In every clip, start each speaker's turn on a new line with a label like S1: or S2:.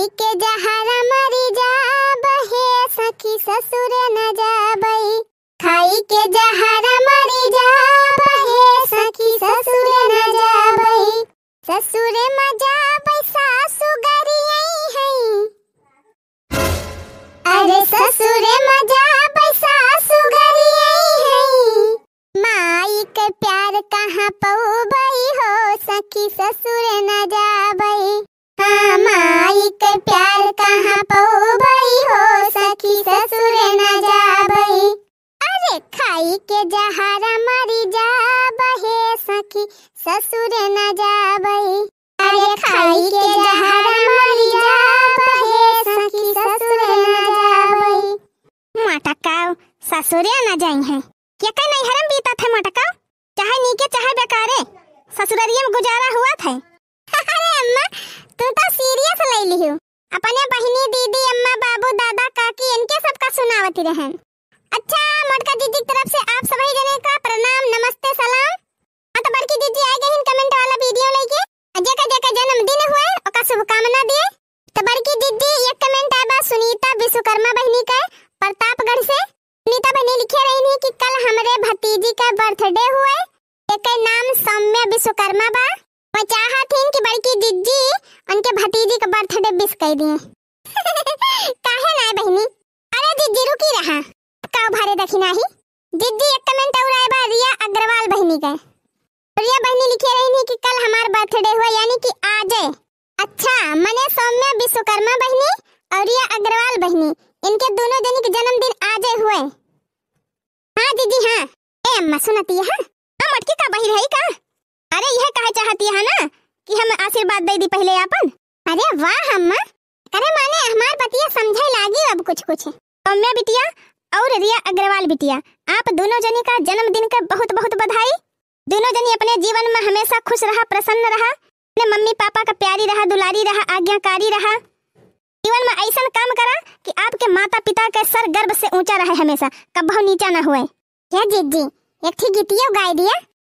S1: खाई के जहरा मरी जा बहे सखी ससुर न जाबई। खाई के जहरा मरी जा बहे सखी ससुर न जाबई। ससुर में जहरा मरी जाबहे सखी, ससुर न जाबई। अरे खाई के जहरा मरी जाबहे सखी, ससुर न जाबई। मटकाओ, ससुरे न जाई है। क्या कहीं नहीं हरम बीता था मटकाओ? चाहे नीके, चाहे बेकारे। ससुररिये गुजारा हुआ था। अरे अम्मा, तू तो सीरियस ले लियो अपने बहिनी, दीदी, अम्मा, बाबू, दादा, काकी, इनके सबका सुनावती रहन। अच्छा मटका दीदी तरफ़ से आप सभी जने का प्रणाम नमस्ते सलाम हाँ तो बड़की दीदी आ गई कमेंट वाला वीडियो लेके जेका जेका जन्मदिन हुए ओका शुभकामना दिए तो बड़की दीदी ये कमेंट आबा सुनीता विश्वकर्मा बहनी का प्रतापगढ़ से सुनीता बहनी लिखे रही थी कि कल हमारे भतीजी का बर्थडे हुए। एक नाम सौम्या विश्वकर्मा बा। वो चाहा थी कि बड़की दीदी उनके भतीजी का बर्थडे विश कर दिए काहे ना बहनी? अरे दीदी रुकी रहा। का भारे देखी नाही दीदी एक कमेंट और आए बा, रिया अग्रवाल बहनी का। रिया बहनी लिखे रही कि कल हमार बर्थडे हुआ, यानी कि आज। है अच्छा मने सौम्या विश्वकर्मा बहनी और रिया अग्रवाल बहनी, इनके दोनों जनी के जन्मदिन आज ही हुए। हाँ दीदी हाँ। ए अम्मा सुनती है हाँ? हाँ, मटकी का बहिर है का? अरे यह कहे चाहती है ना? कि हम आशीर्वाद दे दी पहले अपन? अरे वाह अम्मा। अरे माने हमार बतिया समझे लागी अब कुछ कुछ सौम्या बिटिया और रिया अग्रवाल बिटिया आप दोनों जनी का जन्मदिन का बहुत बहुत बधाई। दोनों जनी अपने जीवन में हमेशा खुश रहा प्रसन्न रहा। अपने मम्मी पापा का प्यारी रहा दुलारी रहा आज्ञाकारी रहा। जीवन में ऐसा काम करा कि आपके माता पिता के सर गर्भ से ऊँचा रहे हमेशा कभी नीचा ना हुए। क्या जीजी एक थी गीतियो गाय दिया।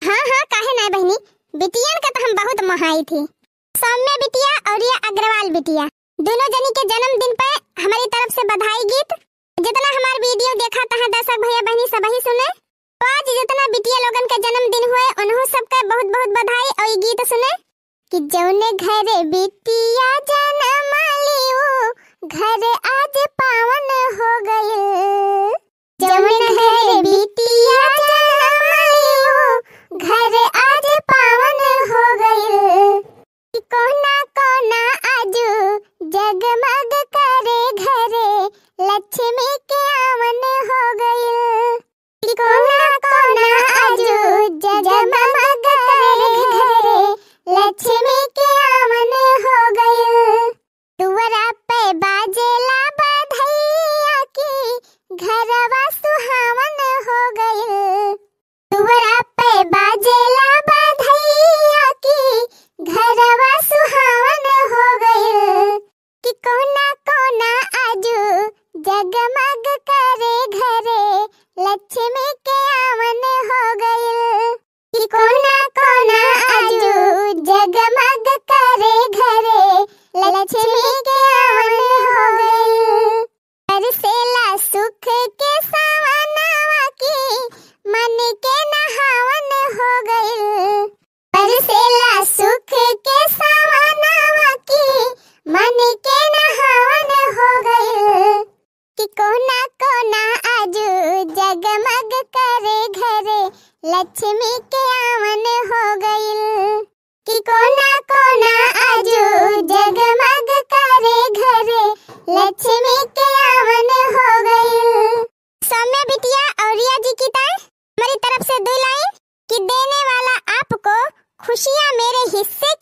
S1: हाँ हाँ काहे ना बहनी? बिटियन का तो हम बहुत महाई थी। सौम्या बिटिया और ये अग्रवाल बिटिया। दोनों जनी के जन्मदिन पे हमारी तरफ़ से बधाई गीत। जितना हमार वीडियो देखा तहाँ दर्शक भैया बहनी सब ही सुने। तो आज जितना बिटिया लोगन के जन्मदिन हुए, उन्हों सबका बहुत बहुत बधाई और ये गीत सुने। कि जौने घरे बिटिया जन्म लियो घर आज पावन हो गइल। जौने घरे बिटिया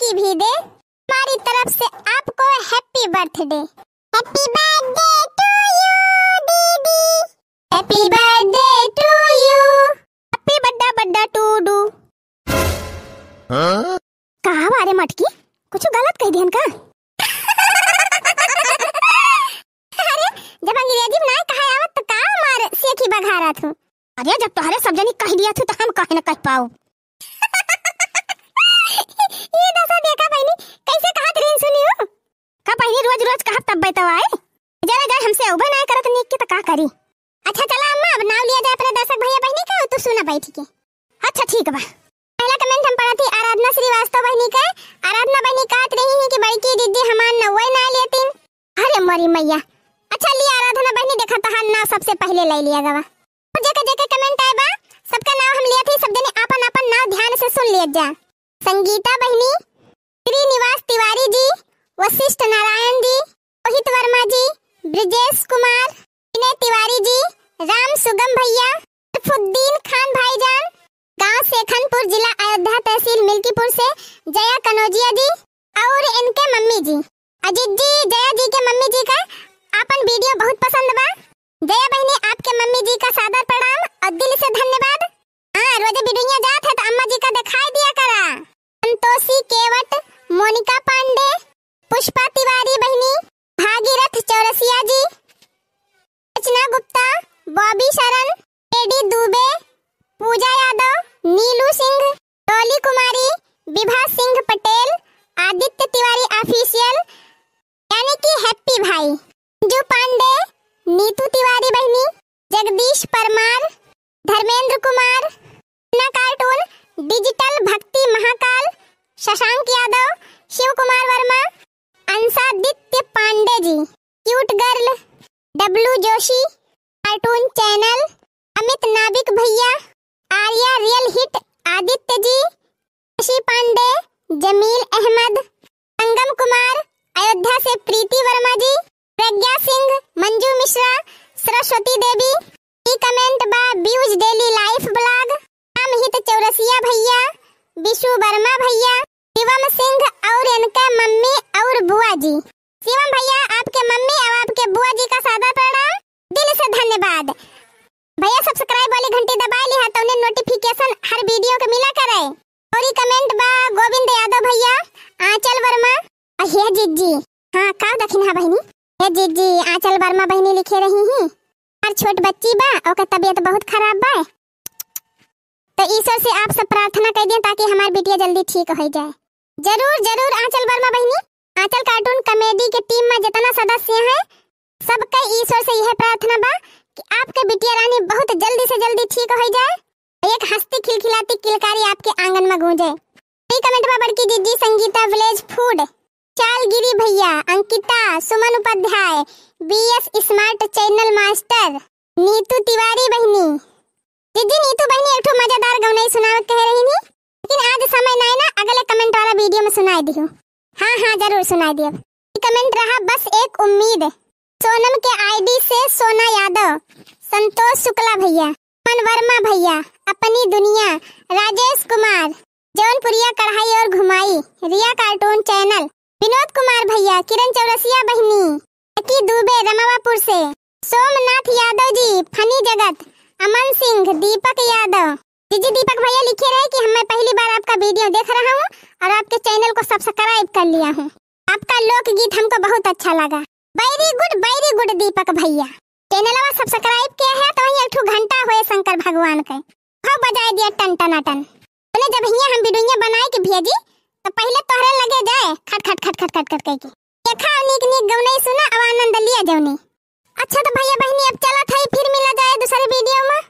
S1: की भी दे हमारी तरफ़ से आपको happy birthday happy birthday to you दीदी. Happy birthday to you happy बड्डा बड्डा टू डू कहा बारे मटकी? कुछ गलत कह दियन का अरे जब अंग्रेज़ी में ना कहा आवत तो का मार सेखी बघारा थू? अरे जब तोहरे सब जनी कह दिया थू तो हम कहे न कह पाऊ। रही सुनी हो का बहनी रोज रोज कहब तब बैतवा आए जरा जरा हमसे उबे ना करत नीक के त का करी? अच्छा चला अम्मा, अब नाम लिया जाए अपने दर्शक भैया बहनी का, तू सुना बैठ के। अच्छा ठीक बा। पहला कमेंट हम पढ़ा थी आराधना श्रीवास्तव बहनी का। आराधना बहनी कहत रही है कि बड़की दीदी हमार नवे ना लेतीन अरे मरी मैया। अच्छा लिया आराधना बहनी, देखा तहां नाम सबसे पहले ले लिया गवा। जेके जेके कमेंट आए बा, सबका नाम हम लिया थी, सब जने आपन आपन नाम ध्यान से सुन लिया जा संगीता बहनी श्रीनिवास तिवारी जी, वशिष्ठ नारायण जी, रोहित वर्मा जी, ब्रिजेश कुमार, विनय तिवारी जी, राम सुगम भैया फुद्दीन खान भाईजान, गाँव सेखनपुर जिला अयोध्या तहसील मिल्कीपुर से जया कनौजिया जी और इनके मम्मी जी। अजीत जी, जया जी के मम्मी जी का, आपन वीडियो बहुत पसंद बा। जया बहनी आपके मम्मी जी का सादर प्रणाम और दिल से धन्यवाद हाँ रोज़े वीडियो जात है तो अम्मा जी का दिखाई दिया करा संतोषी केवट मोनिका पांडे पुष्पा तिवारी बहनी भागीरथ चौरसिया जी Rachna Gupta Bobby Sharan AD Dubey Pooja Yadav Singh, Dolly Kumari, Vibha Singh Patel, Aditya Tiwari official, यानी कि हैप्पी भाई, अंजू पांडे, नीतू तिवारी बहनी, Jagdish Parmar, Dharmendra Kumar Anna cartoon, digital Bhakti Mahakal, Shashank Yadav Shiv Kumar Verma Ansaditya Pandey ji cute girl Dablu Joshi cartoon channel Amit Navik भैया, Arya real hit Aditya ji Shashi Pandey, Jameel Ahmad, Sangam Kumar, Ayodhya से प्रीति वर्मा जी, प्रज्ञा सिंह, मंजू मिश्रा, सरस्वती देवी ई comment बा views daily life blog Ram Hit Chaurasia भैया विशु वर्मा भैया, शिवम सिंह और इनका mummy और बुआ जी। शिवम भैया, आपके मम्मी और आपके बुआ जी का सादा प्रणाम। दिल से धन्यवाद। भैया सब्सक्राइब वाली घंटी दबा ली है तो उन्हें नोटिफिकेशन हर वीडियो के मिला करे और ये कमेंट बा गोविंद यादव भैया, आंचल वर्मा। हे जीजी। हाँ का दखिन है बहनी? हे जीजी, आंचल वर्मा बहनी लिखे रही हैं। और छोट बच्ची बा, ओकर तबीयत बहुत खराब बा। तो ईश्वर से आप सब प्रार्थना कर दिए ताकि हमारी बिटिया जल्दी ठीक हो जाए। ज़रूर ज़रूर, आंचल वर्मा बहनी। आंचल कार्टून कॉमेडी के टीम में जितना सदस्य हैं, सबका ईश्वर से यह प्रार्थना बा कि आपके बिटिया रानी बहुत जल्दी से जल्दी ठीक हो जाए। एक हंसती खिलखिलाती किलकारी आपके आँगन में गूंजे। कमेंट में बड़की दीदी संगीता विलेज फ़ूड। चालगिरी भैया, Ankita, Suman Upadhyay BS smart channel master Neetu Tiwari बहनी। दीदी नीतू बहनी, एक मज़ेदार गौनई सुनावे कह रही नी लेकिन आज समय नहीं ना, अगले कमेंट वाला वीडियो में सुनाई दियो। हाँ हाँ ज़रूर सुनाई दियो। कमेंट रहा, बस एक उम्मीद। सोनम के आईडी से सोना यादव, संतोष शुक्ला भैया। मन वर्मा भैया, अपनी दुनिया, राजेश कुमार, जौनपुरिया कढ़ाई और घुमाई, रिया कार्टून चैनल, विनोद कुमार भैया, किरण चौरसिया बहनी लकी दुबे रमावापुर से, सोमनाथ यादव जी, फनी जगत, अमन सिंह, दीपक यादव। जी दीपक भैया लिखे रहे कि मैं पहली बार आपका वीडियो देख रहा हूँ और आपके चैनल को सब्सक्राइब कर लिया हूँ। आपका लोकगीत हमको बहुत अच्छा लगा। Very good very good Deepak भैया। चैनल सब्सक्राइब किया है तो वही एक घंटा होए शंकर भगवान के। हाँ बजाए दिया टन टन टन बोले, जब हिया हम वीडियो बनाए के भेजी तो पहले तोहरे लगे जाए, खट खट खट खट खट खट कह के देखा नीक नीक गौने सुना, अब आनंद लिया जौनी। अच्छा तो भैया बहनी, अब चला था फिर मिला जाए दूसरे वीडियो में।